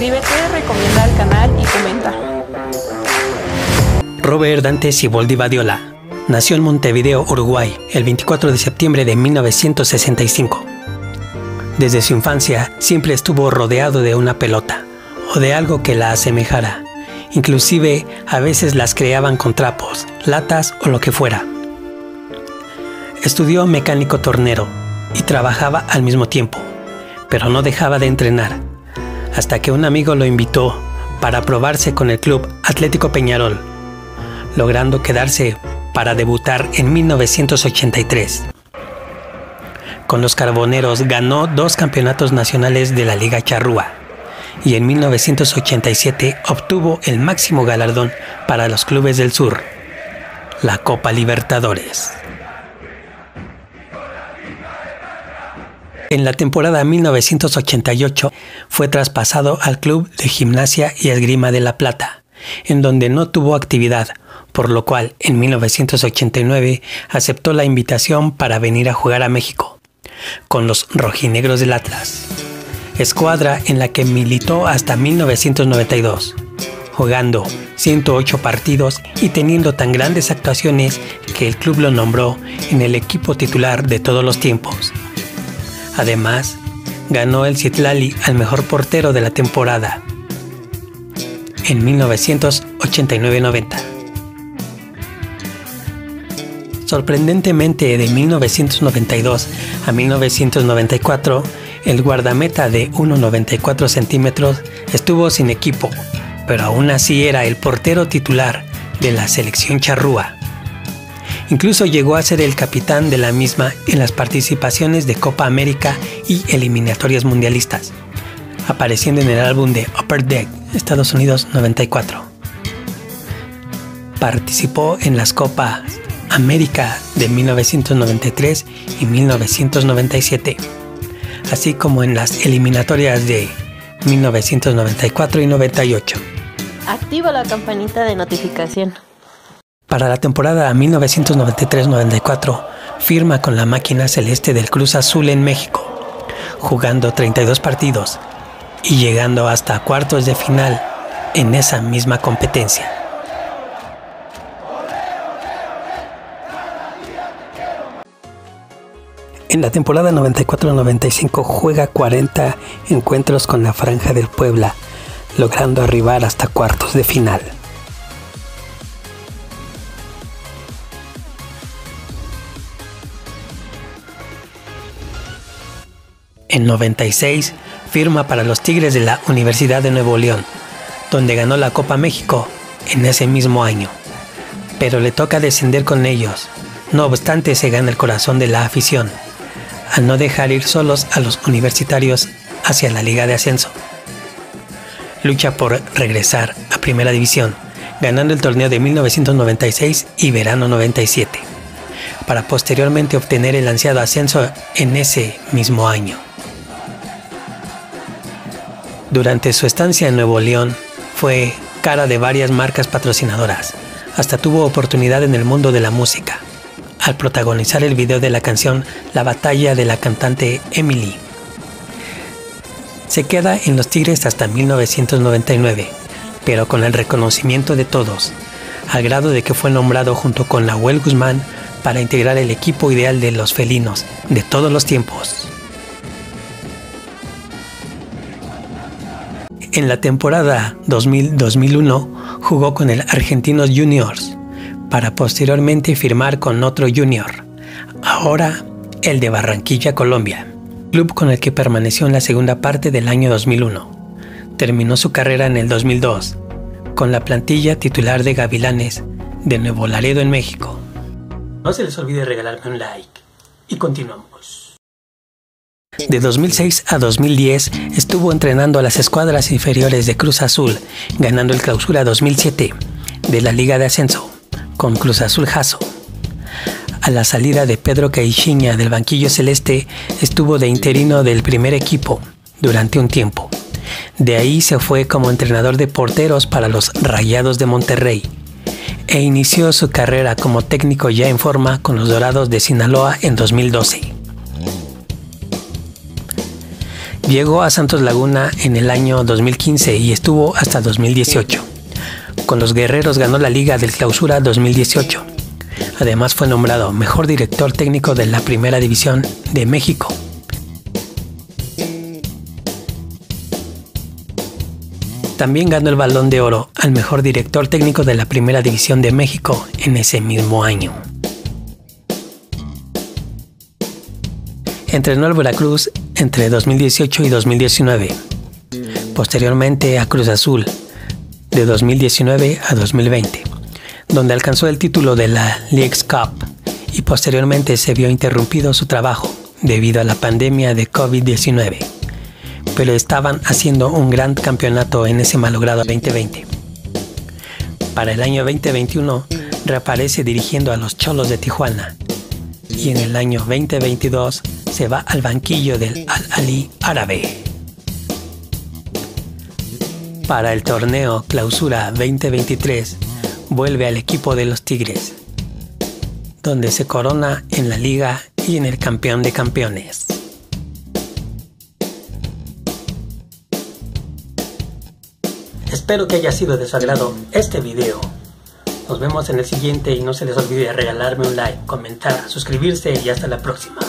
suscríbete, recomienda el canal y comenta. Robert Dante Siboldi Badiola nació en Montevideo, Uruguay, el 24 de septiembre de 1965. Desde su infancia siempre estuvo rodeado de una pelota o de algo que la asemejara. Inclusive a veces las creaban con trapos, latas o lo que fuera. Estudió mecánico tornero y trabajaba al mismo tiempo, pero no dejaba de entrenar, hasta que un amigo lo invitó para probarse con el club Atlético Peñarol, logrando quedarse para debutar en 1983. Con los Carboneros ganó dos campeonatos nacionales de la Liga Charrúa y en 1987 obtuvo el máximo galardón para los clubes del sur, la Copa Libertadores. En la temporada 1988 fue traspasado al Club de Gimnasia y Esgrima de La Plata, en donde no tuvo actividad, por lo cual en 1989 aceptó la invitación para venir a jugar a México, con los rojinegros del Atlas, escuadra en la que militó hasta 1992, jugando 108 partidos y teniendo tan grandes actuaciones que el club lo nombró en el equipo titular de todos los tiempos. Además, ganó el Citlali al mejor portero de la temporada en 1989-90. Sorprendentemente, de 1992 a 1994, el guardameta de 1,94 centímetros estuvo sin equipo, pero aún así era el portero titular de la selección charrúa. Incluso llegó a ser el capitán de la misma en las participaciones de Copa América y eliminatorias mundialistas, apareciendo en el álbum de Upper Deck, Estados Unidos 94. Participó en las Copas América de 1993 y 1997, así como en las eliminatorias de 1994 y 98. Activa la campanita de notificación. Para la temporada 1993-94 firma con la máquina celeste del Cruz Azul en México, jugando 32 partidos y llegando hasta cuartos de final en esa misma competencia. En la temporada 94-95 juega 40 encuentros con la Franja del Puebla, logrando arribar hasta cuartos de final. En 96 firma para los Tigres de la Universidad de Nuevo León, donde ganó la Copa México en ese mismo año. Pero le toca descender con ellos. No obstante, se gana el corazón de la afición, al no dejar ir solos a los universitarios hacia la Liga de Ascenso. Lucha por regresar a Primera División, ganando el torneo de 1996 y verano 97, para posteriormente obtener el ansiado ascenso en ese mismo año. Durante su estancia en Nuevo León, fue cara de varias marcas patrocinadoras. Hasta tuvo oportunidad en el mundo de la música, al protagonizar el video de la canción La batalla de la cantante Emily. Se queda en los Tigres hasta 1999, pero con el reconocimiento de todos, al grado de que fue nombrado junto con Nahuel Guzmán para integrar el equipo ideal de los felinos de todos los tiempos. En la temporada 2000-2001 jugó con el Argentinos Juniors, para posteriormente firmar con otro junior, ahora el de Barranquilla, Colombia, club con el que permaneció en la segunda parte del año 2001. Terminó su carrera en el 2002, con la plantilla titular de Gavilanes de Nuevo Laredo en México. No se les olvide regalarme un like y continuamos. De 2006 a 2010 estuvo entrenando a las escuadras inferiores de Cruz Azul, ganando el Clausura 2007 de la Liga de Ascenso con Cruz Azul Jaso. A la salida de Pedro Caixinha del banquillo celeste, estuvo de interino del primer equipo durante un tiempo. De ahí se fue como entrenador de porteros para los Rayados de Monterrey e inició su carrera como técnico ya en forma con los Dorados de Sinaloa en 2012. Llegó a Santos Laguna en el año 2015 y estuvo hasta 2018. Con los Guerreros ganó la Liga del Clausura 2018. Además fue nombrado mejor director técnico de la Primera División de México. También ganó el Balón de Oro al mejor director técnico de la Primera División de México en ese mismo año. Entrenó al Veracruz entre 2018 y 2019. Posteriormente a Cruz Azul de 2019 a 2020, donde alcanzó el título de la Leagues Cup y posteriormente se vio interrumpido su trabajo debido a la pandemia de COVID-19 pero estaban haciendo un gran campeonato en ese malogrado 2020. Para el año 2021 reaparece dirigiendo a los Cholos de Tijuana y en el año 2022 se va al banquillo del Al-Ali árabe. Para el torneo Clausura 2023 vuelve al equipo de los Tigres, donde se corona en la liga y en el campeón de campeones. Espero que haya sido de su agrado este video. Nos vemos en el siguiente y no se les olvide regalarme un like, comentar, suscribirse y hasta la próxima.